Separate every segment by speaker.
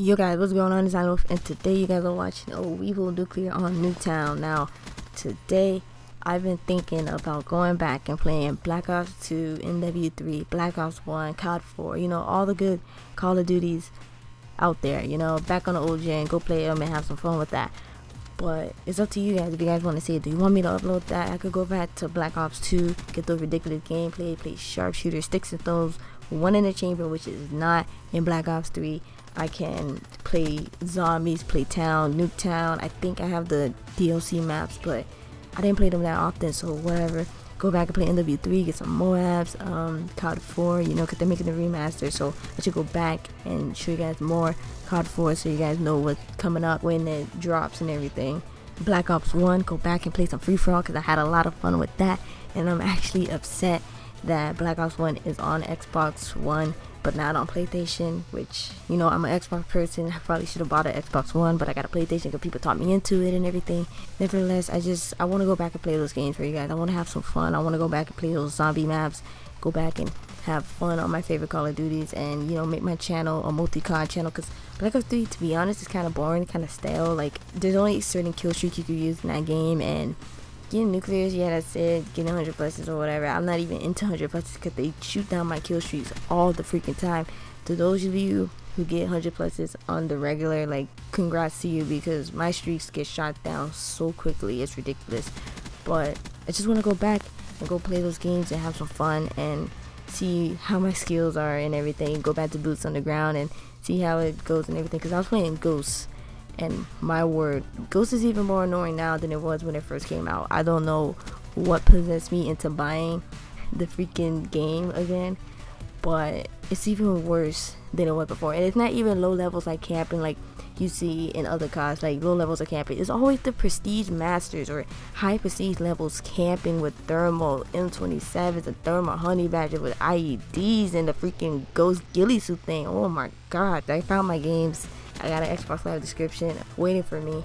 Speaker 1: Yo guys, what's going on? It's Wolf, and today you guys are watching Oh Evil Nuclear on Nuketown. Now, today I've been thinking about going back and playing Black Ops 2, MW3, Black Ops 1, COD 4, you know, all the good Call of Duties out there, you know, back on the old gen, go play them and have some fun with that. But it's up to you guys if you guys want to see it. Do you want me to upload that? I could go back to Black Ops 2, get those ridiculous gameplay, play sharpshooter, sticks and stones, one in the chamber, which is not in Black Ops 3 I can play zombies, play town, Nuketown. I think I have the DLC maps, but I didn't play them that often, so whatever. Go back and play MW3, get some MOABs, um, COD 4, you know, because they're making the remaster, so I should go back and show you guys more COD 4 so you guys know what's coming up when it drops and everything. Black Ops 1, go back and play some Free For All because I had a lot of fun with that, and I'm actually upset that Black Ops 1 is on Xbox One but not on PlayStation, which, you know, I'm an Xbox person. I probably should have bought an Xbox One, but I got a PlayStation because people taught me into it and everything. Nevertheless, I just, I want to go back and play those games for you guys. I want to have some fun. I want to go back and play those zombie maps, go back and have fun on my favorite Call of Duties and, you know, make my channel a multi-COD channel because Black Ops 3, to be honest, is kind of boring, kind of stale. Like, there's only certain kill streaks you can use in that game and getting nuclears, yeah, that's it. Getting 100 pluses or whatever. I'm not even into 100 pluses because they shoot down my kill streaks all the freaking time. To those of you who get 100 pluses on the regular, like, congrats to you because my streaks get shot down so quickly. It's ridiculous. But I just want to go back and go play those games and have some fun and see how my skills are and everything. Go back to Boots on the Ground and see how it goes and everything because I was playing Ghosts and my word, Ghost is even more annoying now than it was when it first came out. I don't know what possessed me into buying the freaking game again, but it's even worse than it was before. And it's not even low levels like camping like you see in other CODs, like low levels of camping. It's always the prestige masters or high prestige levels camping with thermal M27s and thermal honey badger with IEDs and the freaking ghost ghillie suit thing. Oh my god, I found my games I got an Xbox Live description waiting for me.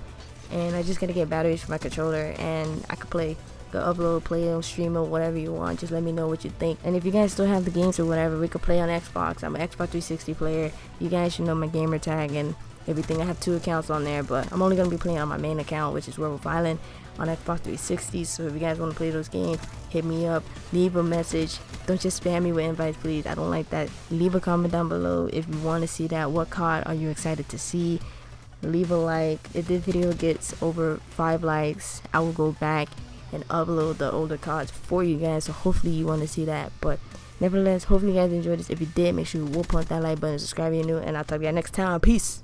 Speaker 1: And I just gotta get batteries for my controller and I could play go upload, play them, stream them, whatever you want. Just let me know what you think. And if you guys still have the games or whatever, we could play on Xbox. I'm an Xbox 360 player. You guys should know my gamer tag and everything. I have two accounts on there, but I'm only gonna be playing on my main account, which is Werewolf Island on Xbox 360. So if you guys want to play those games, hit me up, leave a message. Don't just spam me with invites, please. I don't like that. Leave a comment down below if you want to see that. What COD are you excited to see? Leave a like. If this video gets over five likes, I will go back and upload the older CODs for you guys. So hopefully you want to see that. But nevertheless, hopefully you guys enjoyed this. If you did, make sure you whoop on that like button, subscribe if you're new, and I'll talk to you guys next time. Peace.